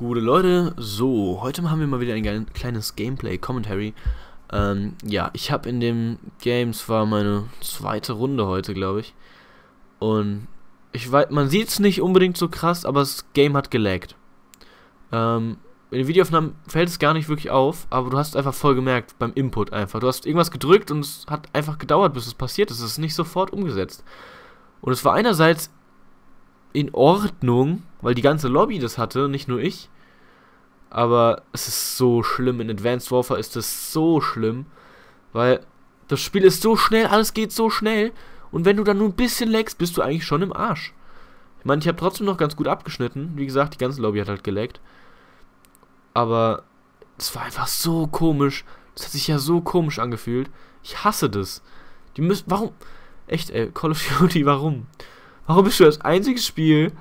Gute Leute, so, heute haben wir mal wieder ein kleines Gameplay-Commentary. Ähm, ja, ich habe in dem Games war meine zweite Runde heute, glaube ich. Und ich weiß, man sieht es nicht unbedingt so krass, aber das Game hat gelaggt. Ähm, in den Videoaufnahmen fällt es gar nicht wirklich auf, aber du hast einfach voll gemerkt beim Input einfach. Du hast irgendwas gedrückt und es hat einfach gedauert, bis es passiert ist. Es ist nicht sofort umgesetzt. Und es war einerseits in Ordnung, weil die ganze Lobby das hatte, nicht nur ich. Aber es ist so schlimm. In Advanced Warfare ist es so schlimm, weil das Spiel ist so schnell, alles geht so schnell. Und wenn du dann nur ein bisschen leckst, bist du eigentlich schon im Arsch. Ich meine, ich habe trotzdem noch ganz gut abgeschnitten. Wie gesagt, die ganze Lobby hat halt geleckt. Aber es war einfach so komisch. Das hat sich ja so komisch angefühlt. Ich hasse das. Die müssen. Warum? Echt, ey, Call of Duty, warum? Warum bist du das einzige Spiel,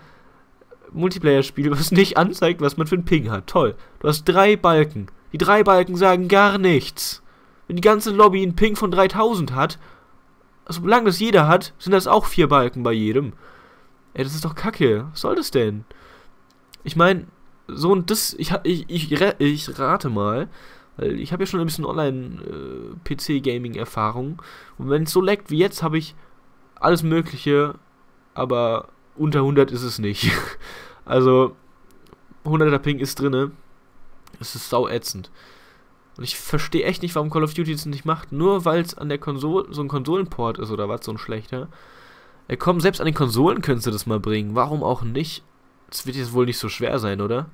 Multiplayer-Spiel, was nicht anzeigt, was man für einen Ping hat? Toll. Du hast drei Balken. Die drei Balken sagen gar nichts. Wenn die ganze Lobby einen Ping von 3000 hat, solange das jeder hat, sind das auch vier Balken bei jedem. Ey, das ist doch kacke. Was soll das denn? Ich meine, so und das, ich, ich, ich, ich rate mal, weil ich habe ja schon ein bisschen Online-PC-Gaming-Erfahrung. Äh, und wenn es so leckt wie jetzt, habe ich alles Mögliche aber unter 100 ist es nicht. also 100er Ping ist drinne. Es ist sau ätzend. Und ich verstehe echt nicht, warum Call of Duty das nicht macht. Nur weil es an der Konsole so ein Konsolenport ist oder was, so ein schlechter. Ja, komm, selbst an den Konsolen könntest du das mal bringen. Warum auch nicht? Das wird jetzt wohl nicht so schwer sein, oder?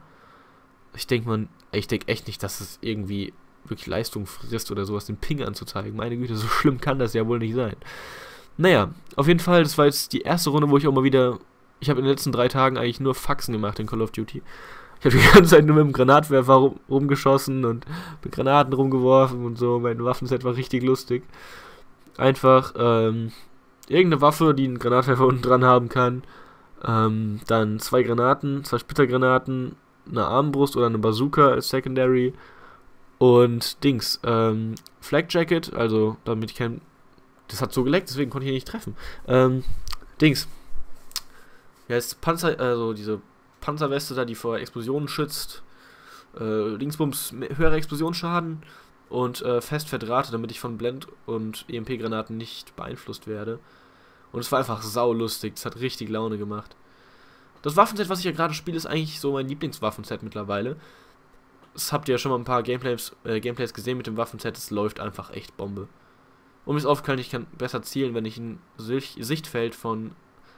Ich denke man, ich denke echt nicht, dass es irgendwie wirklich Leistung frisst oder sowas, den Ping anzuzeigen. Meine Güte, so schlimm kann das ja wohl nicht sein. Naja, auf jeden Fall, das war jetzt die erste Runde, wo ich auch mal wieder. Ich habe in den letzten drei Tagen eigentlich nur Faxen gemacht in Call of Duty. Ich habe die ganze Zeit nur mit dem Granatwerfer rum, rumgeschossen und mit Granaten rumgeworfen und so. Mein Waffenset war richtig lustig. Einfach ähm, irgendeine Waffe, die einen Granatwerfer unten dran haben kann. Ähm, dann zwei Granaten, zwei Splittergranaten, eine Armbrust oder eine Bazooka als Secondary. Und Dings, ähm, Flag Jacket, also damit ich kein das hat so geleckt, deswegen konnte ich ihn nicht treffen. Ähm, Dings. Ja, ist Panzer, also diese Panzerweste da, die vor Explosionen schützt. Äh, Dingsbums, höhere Explosionsschaden und äh, Festverdrahte, damit ich von Blend- und EMP-Granaten nicht beeinflusst werde. Und es war einfach saulustig, es hat richtig Laune gemacht. Das Waffenset, was ich ja gerade spiele, ist eigentlich so mein Lieblingswaffenset mittlerweile. Das habt ihr ja schon mal ein paar Gameplays, äh, Gameplays gesehen mit dem Waffenset, es läuft einfach echt Bombe. Und mir ist aufgefallen, ich kann besser zielen, wenn ich ein Sichtfeld von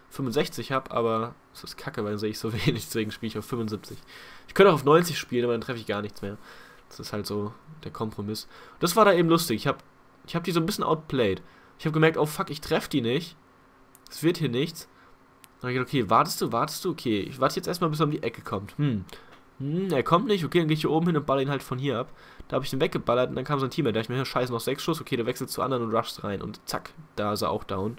65 habe, aber das ist kacke, weil dann sehe ich so wenig, deswegen spiele ich auf 75. Ich könnte auch auf 90 spielen, aber dann treffe ich gar nichts mehr. Das ist halt so der Kompromiss. Das war da eben lustig. Ich habe ich hab die so ein bisschen outplayed. Ich habe gemerkt, oh fuck, ich treffe die nicht. Es wird hier nichts. Dann habe ich gedacht, okay, wartest du, wartest du? Okay, ich warte jetzt erstmal, bis er um die Ecke kommt. Hm, hm, er kommt nicht, okay, dann gehe ich hier oben hin und baller ihn halt von hier ab. Da habe ich den weggeballert und dann kam sein Teammate. Da ich mir, scheiße, noch sechs Schuss, okay, der wechselt zu anderen und rusht rein und zack, da ist er auch down.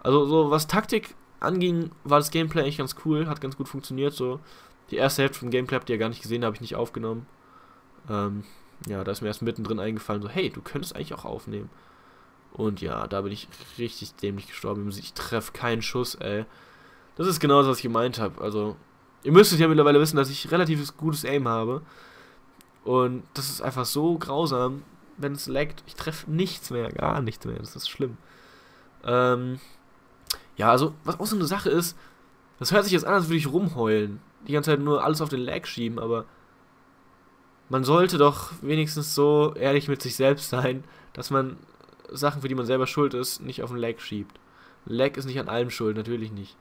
Also, so was Taktik anging, war das Gameplay eigentlich ganz cool, hat ganz gut funktioniert. So, die erste Hälfte vom Gameplay habt ihr ja gar nicht gesehen, habe ich nicht aufgenommen. Ähm, ja, da ist mir erst mittendrin eingefallen, so, hey, du könntest eigentlich auch aufnehmen. Und ja, da bin ich richtig dämlich gestorben. Ich treffe keinen Schuss, ey. Das ist genau das, was ich gemeint habe. Also, Ihr müsstet ja mittlerweile wissen, dass ich relativ gutes Aim habe. Und das ist einfach so grausam, wenn es laggt. Ich treffe nichts mehr, gar nichts mehr. Das ist schlimm. Ähm, ja, also, was auch so eine Sache ist, das hört sich jetzt an, als würde ich rumheulen. Die ganze Zeit nur alles auf den Lag schieben, aber man sollte doch wenigstens so ehrlich mit sich selbst sein, dass man Sachen, für die man selber schuld ist, nicht auf den Lag schiebt. Lag ist nicht an allem schuld, natürlich nicht.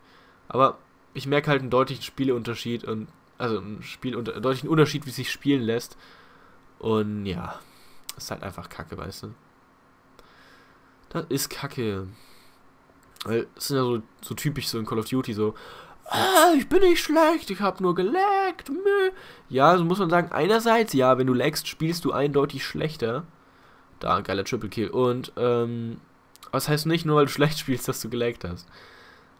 Aber ich merke halt einen deutlichen Spieleunterschied und also einen, Spiel, einen deutlichen Unterschied, wie es sich spielen lässt. Und ja, ist halt einfach Kacke, weißt du. Das ist Kacke. Weil es sind ja so, so typisch so in Call of Duty so, ah, ich bin nicht schlecht, ich habe nur geleckt. Ja, so muss man sagen, einerseits, ja, wenn du leckst, spielst du eindeutig schlechter. Da, geiler Triple Kill. Und, ähm, was heißt nicht nur, weil du schlecht spielst, dass du geleckt hast.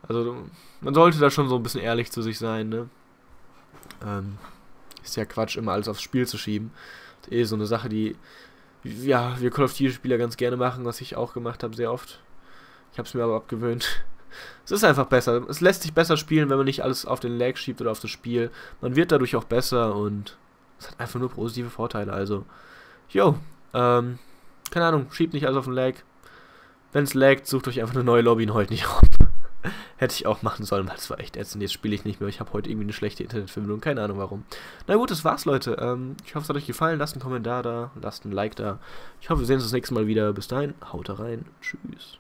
Also man sollte da schon so ein bisschen ehrlich zu sich sein, ne? Ähm, ist ja Quatsch, immer alles aufs Spiel zu schieben. Das ist eh so eine Sache, die ja, wir Call of Duty Spieler ganz gerne machen, was ich auch gemacht habe, sehr oft. Ich habe es mir aber abgewöhnt. es ist einfach besser. Es lässt sich besser spielen, wenn man nicht alles auf den Lag schiebt oder auf das Spiel. Man wird dadurch auch besser und es hat einfach nur positive Vorteile. Also, yo, ähm, keine Ahnung, schiebt nicht alles auf den Lag. Wenn es laggt, sucht euch einfach eine neue Lobby und heute nicht auf. Hätte ich auch machen sollen, weil es war echt ätzend. Jetzt spiele ich nicht mehr. Ich habe heute irgendwie eine schlechte Internetverbindung. Keine Ahnung warum. Na gut, das war's, Leute. Ähm, ich hoffe, es hat euch gefallen. Lasst einen Kommentar da. Lasst ein Like da. Ich hoffe, wir sehen uns das nächste Mal wieder. Bis dahin, haut rein. Tschüss.